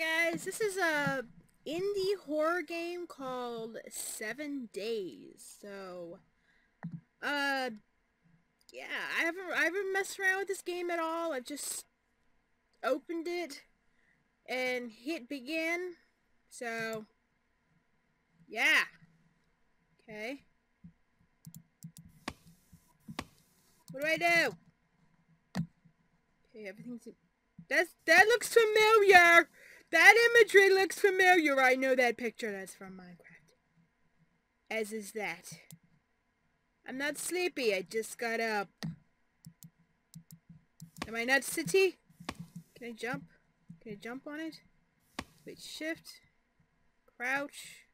guys, this is a indie horror game called Seven Days. So, uh, yeah, I haven't I haven't messed around with this game at all. I've just opened it and hit begin. So, yeah. Okay. What do I do? Okay, everything's... That's, that looks familiar! That imagery looks familiar. I know that picture. That's from Minecraft. As is that. I'm not sleepy. I just got up. Am I not city? Can I jump? Can I jump on it? Wait, shift. Crouch.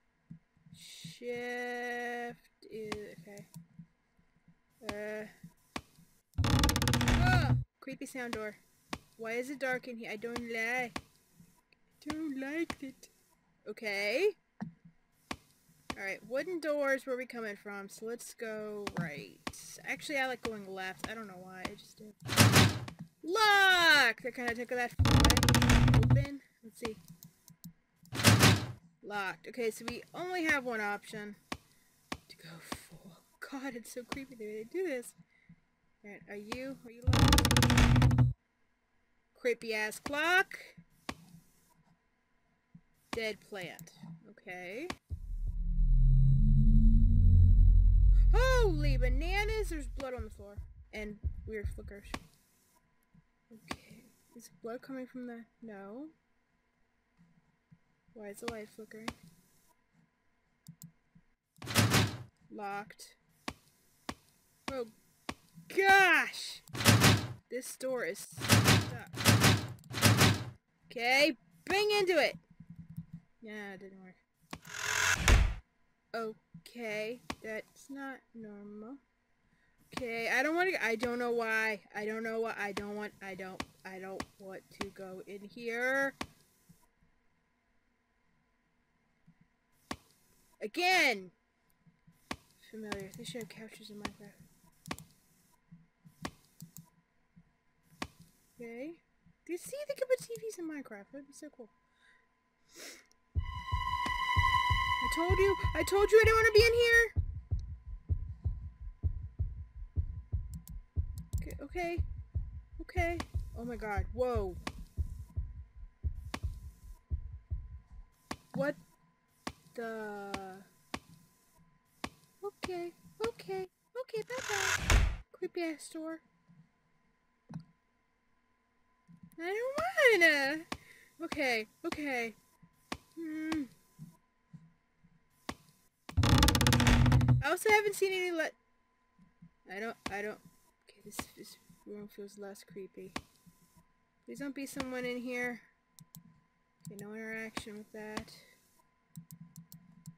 Shift. Okay. Uh. Oh! Creepy sound door. Why is it dark in here? I don't like don't like it. Okay. Alright, wooden doors, where are we coming from? So let's go right. Actually, I like going left. I don't know why, I just did. Lock! That kind of took that Open. Let's see. Locked. Okay, so we only have one option to go for. God, it's so creepy the way they do this. Alright, are you? Are you locked? Creepy ass clock. Dead plant. Okay. Holy bananas! There's blood on the floor. And weird flickers. Okay. Is blood coming from the... No. Why is the light flickering? Locked. Oh, gosh! This door is stuck. Okay, bang into it! Yeah, it didn't work. Okay, that's not normal. Okay, I don't want to, I don't know why. I don't know what, I don't want, I don't, I don't want to go in here. Again! Familiar. They should have couches in Minecraft. Okay. Do you see they could put TVs in Minecraft? That'd be so cool. Told you, I told you I didn't want to be in here. Okay, okay, okay. Oh my god, whoa. What the... Okay, okay, okay, bye-bye. Creepy ass store. I don't wanna. Okay, okay. Hmm. I also haven't seen any let. I don't. I don't. Okay, this this room feels less creepy. Please don't be someone in here. Okay, no interaction with that.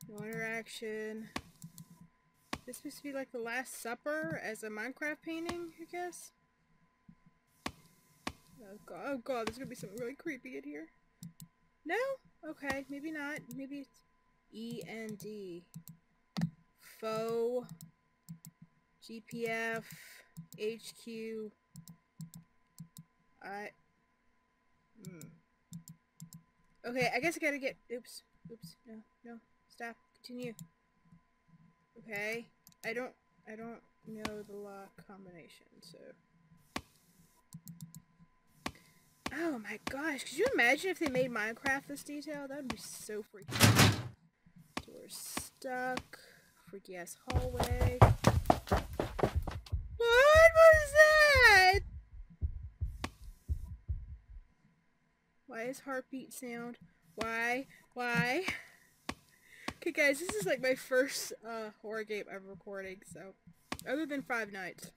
No interaction. This supposed to be like the Last Supper as a Minecraft painting, I guess. Oh god, oh god, there's gonna be something really creepy in here. No? Okay, maybe not. Maybe it's E and D faux, GPF, HQ, I, hmm. Okay, I guess I gotta get, oops, oops, no, no, stop, continue. Okay, I don't, I don't know the lock combination, so. Oh my gosh, could you imagine if they made Minecraft this detail? That would be so freaking. Door stuck freaky ass hallway. What was that? Why is heartbeat sound? Why? Why? Okay guys, this is like my first uh, horror game I'm recording, so other than Five Nights.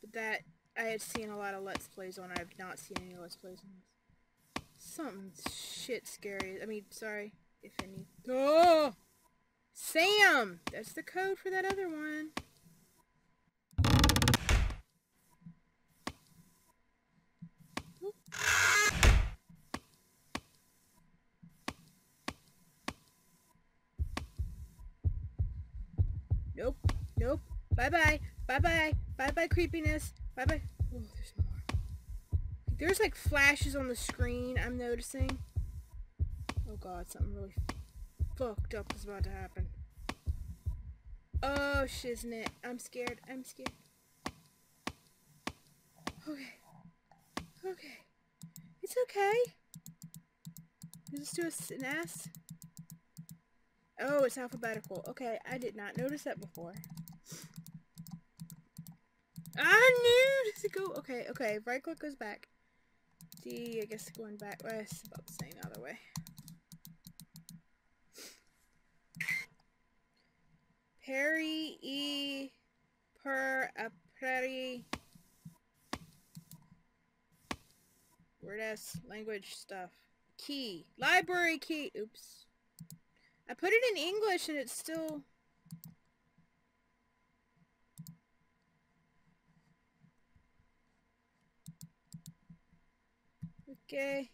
But that I had seen a lot of Let's Plays on, I have not seen any Let's Plays on this. Something shit scary. I mean, sorry, if any. Oh! Sam! That's the code for that other one. Nope. Nope. Bye-bye. Bye-bye. Bye-bye creepiness. Bye-bye. Oh, there's. There's like flashes on the screen I'm noticing. Oh god, something really fucked up is about to happen. Oh shiznit. I'm scared. I'm scared. Okay. Okay. It's okay. Does this do a, an S? Oh, it's alphabetical. Okay, I did not notice that before. I knew! It go? Okay, okay. Right click goes back. I guess going back. It's about the same other way. Perry E per a prairie. Word S language stuff. Key. Library key. Oops. I put it in English and it's still... Okay.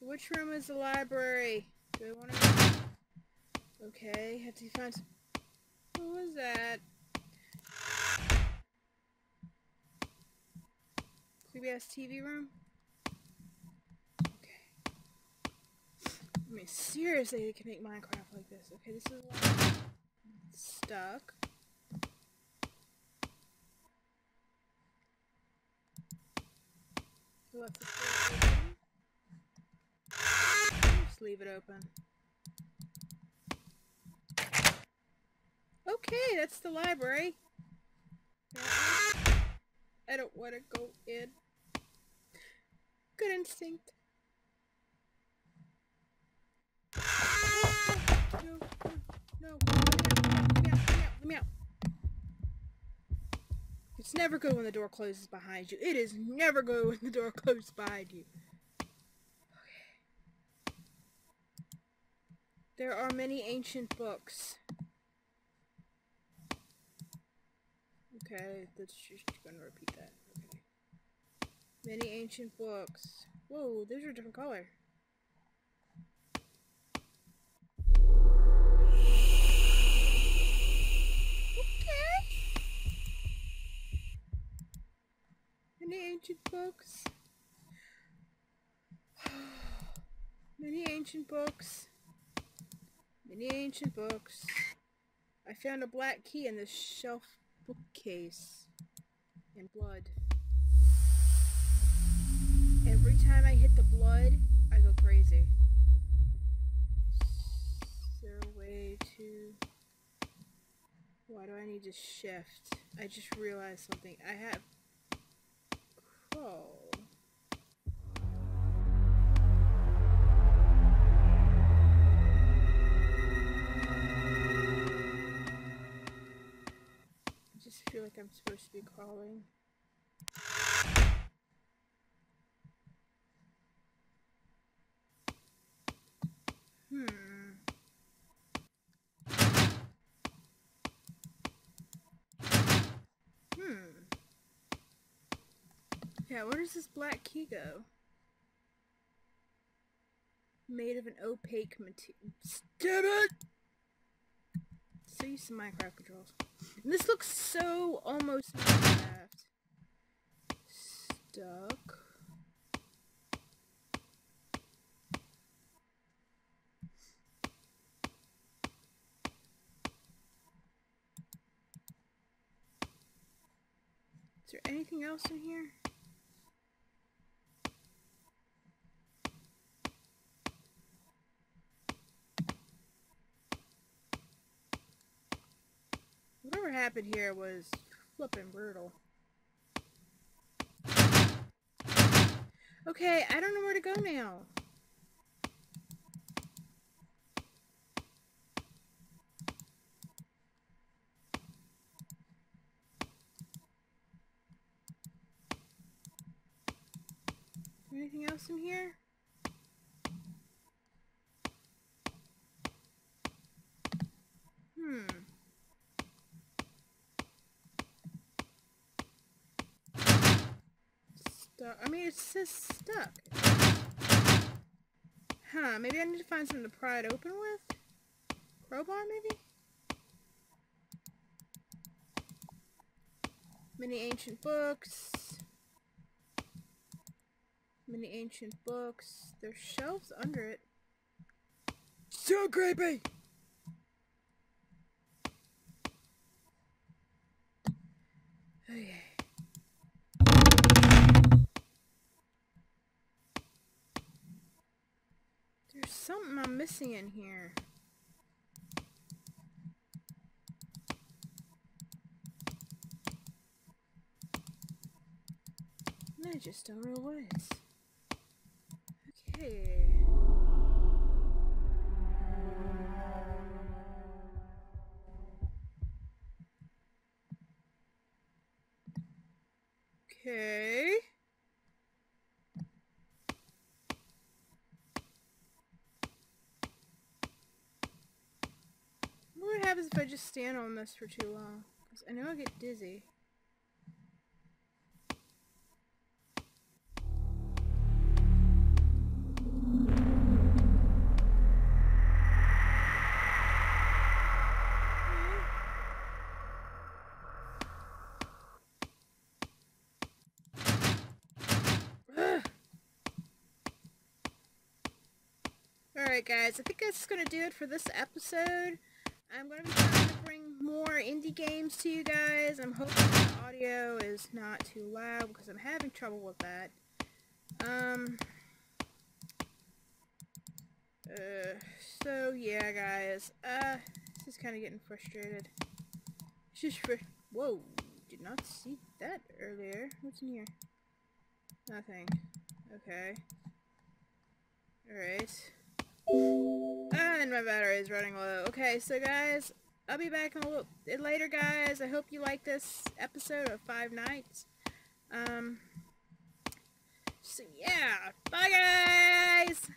So which room is the library? Do I want to... Okay, have to find... What was that? Ass TV room? Okay. I mean, seriously, they can make Minecraft like this. Okay, this is stuck. Left the Just leave it open. Okay, that's the library. I don't want to go in. Good instinct. No, no, no. Let me out, let me out, let me out. It's never good when the door closes behind you. It is never good when the door closes behind you. Okay. There are many ancient books. Okay, that's just gonna repeat that. Okay. Many ancient books. Whoa, those are a different color. Okay. Many ancient books. Many ancient books. Many ancient books. I found a black key in this shelf bookcase and blood. Every time I hit the blood, I go crazy. Is there a way to... Why do I need to shift? I just realized something. I have... Crawl. feel like I'm supposed to be crawling. Hmm. Yeah, where does this black key go? Made of an opaque material. Stop it! So used to Minecraft controls. And this looks so almost Minecraft. Stuck. Is there anything else in here? Happened here was flipping brutal. Okay, I don't know where to go now. Anything else in here? Hmm. I mean, it says stuck. Huh, maybe I need to find something to pry it open with? Crowbar, maybe? Many ancient books. Many ancient books. There's shelves under it. So creepy! Oh, okay. There's something I'm missing in here. I just don't know what it is. Okay. Okay. What happens if I just stand on this for too long? Because I know I get dizzy. Alright guys, I think that's going to do it for this episode. I'm going to be trying to bring more indie games to you guys. I'm hoping the audio is not too loud because I'm having trouble with that. Um, uh, so yeah guys, uh, this is kind of getting frustrated. It's just for, whoa, did not see that earlier. What's in here? Nothing. Okay. Alright. And my battery is running low. Okay, so guys, I'll be back a little later, guys. I hope you like this episode of Five Nights. Um, so yeah, bye guys!